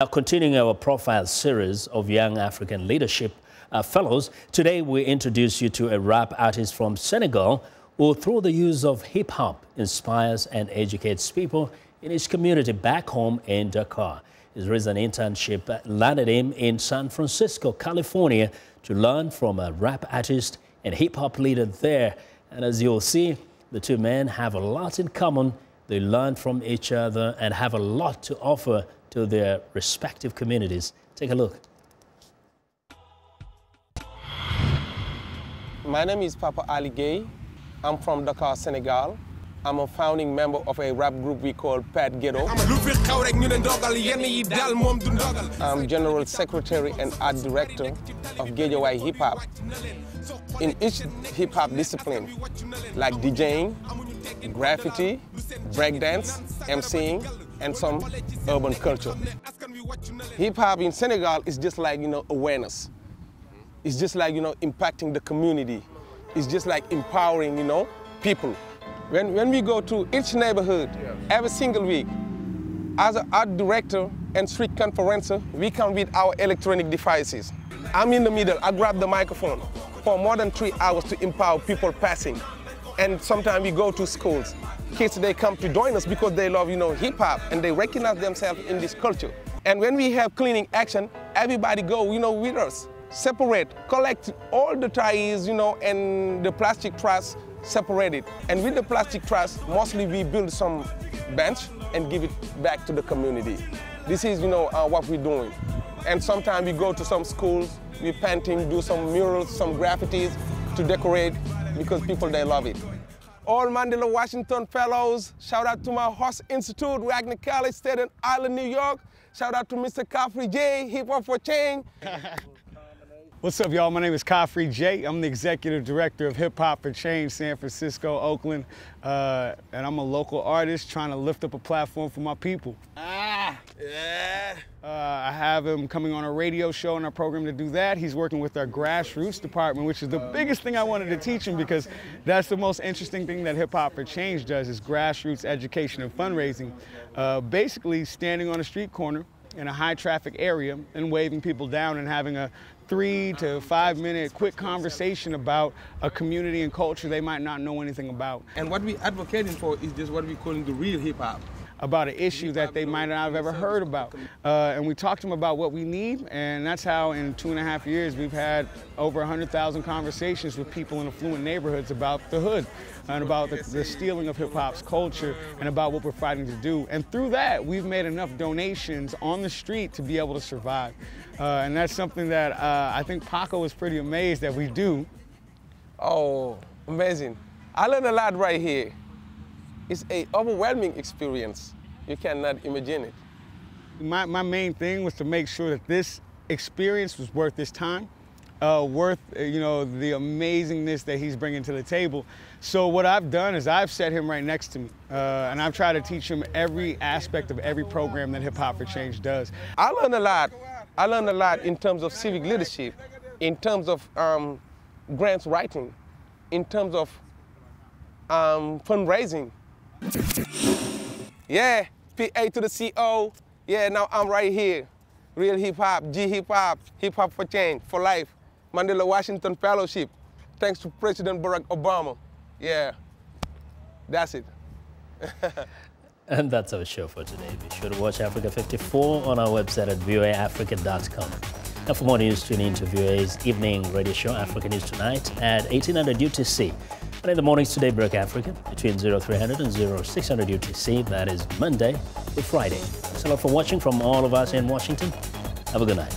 Now, continuing our profile series of young African leadership uh, fellows, today we introduce you to a rap artist from Senegal who, through the use of hip hop, inspires and educates people in his community back home in Dakar. His recent internship landed him in San Francisco, California, to learn from a rap artist and hip hop leader there. And as you'll see, the two men have a lot in common. They learn from each other and have a lot to offer to their respective communities. Take a look. My name is Papa Aly Gueye. I'm from Dakar, Senegal. I'm a founding member of a rap group we call Pat Ghetto. I'm General Secretary and Art Director of Guediawaye Hip Hop. In each hip hop discipline, like DJing, graffiti, breakdance, MCing, and some urban culture. Hip hop in Senegal is just like, you know, awareness. It's just like, you know, impacting the community. It's just like empowering, you know, people. When, when we go to each neighborhood every single week, as an art director and street conferencer, we come with our electronic devices. I'm in the middle, I grab the microphone for more than three hours to empower people passing. And sometimes we go to schools. Kids, they come to join us because they love, you know, hip hop and they recognize themselves in this culture. And when we have cleaning action, everybody go, you know, with us. Separate, collect all the ties, you know, and the plastic trash separated. And with the plastic trash, mostly we build some bench and give it back to the community. This is, you know, uh, what we're doing. And sometimes we go to some schools, we painting, do some murals, some graffitis to decorate because people, they love it. All Mandela Washington Fellows, shout out to my host institute, Wagner College, Staten Island, New York. Shout out to Mr. Khafre Jay, Hip Hop for Change. What's up, y'all? My name is Khafre Jay. I'm the executive director of Hip Hop for Change, San Francisco, Oakland, uh, and I'm a local artist trying to lift up a platform for my people. Ah, yeah. Uh, I have him coming on a radio show and a program to do that. He's working with our grassroots department, which is the biggest thing I wanted to teach him because that's the most interesting thing that Hip Hop for Change does is grassroots education and fundraising. Uh, basically, standing on a street corner in a high traffic area and waving people down and having a three to five minute quick conversation about a community and culture they might not know anything about. And what we're advocating for is just what we're calling the real hip hop about an issue that they might not have ever heard about. Uh, and we talked to them about what we need, and that's how in two and a half years we've had over 100,000 conversations with people in affluent neighborhoods about the hood and about the, the stealing of hip hop's culture and about what we're fighting to do. And through that, we've made enough donations on the street to be able to survive. Uh, and that's something that uh, I think Paco is pretty amazed that we do. Oh, amazing. I learned a lot right here. It's a overwhelming experience. You cannot imagine it. My, my main thing was to make sure that this experience was worth his time, uh, worth uh, you know the amazingness that he's bringing to the table. So what I've done is I've set him right next to me, uh, and I've tried to teach him every aspect of every program that Hip Hop for Change does. I learned a lot I learned a lot in terms of civic leadership, in terms of um, grants writing, in terms of um, fundraising. Yeah, PA to the CO. Yeah, now I'm right here. Real hip hop, G hip hop, hip hop for change, for life. Mandela Washington Fellowship. Thanks to President Barack Obama. Yeah, that's it. And that's our show for today. Be sure to watch Africa 54 on our website at voaafrica.com. And for more news, tune in to VOA's evening radio show, Africa News Tonight, at 1800 UTC. In the mornings to Daybreak Africa, between 0300 and 0600 UTC. That is Monday to Friday. Thanks a lot for watching from all of us in Washington. Have a good night.